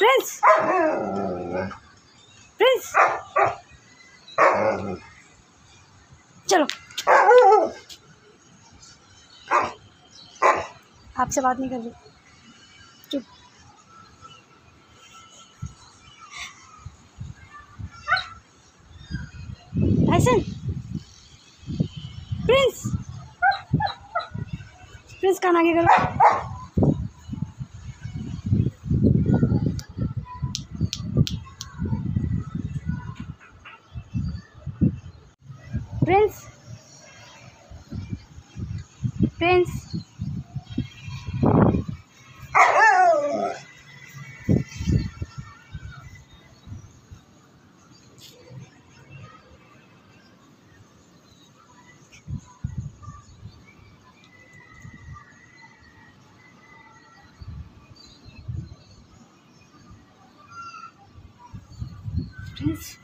Prince Prince चलो। आपसे बात नहीं कर रही। चुप। टाइसन प्रिंस प्रिंस कान आगे करो Prince. friends friends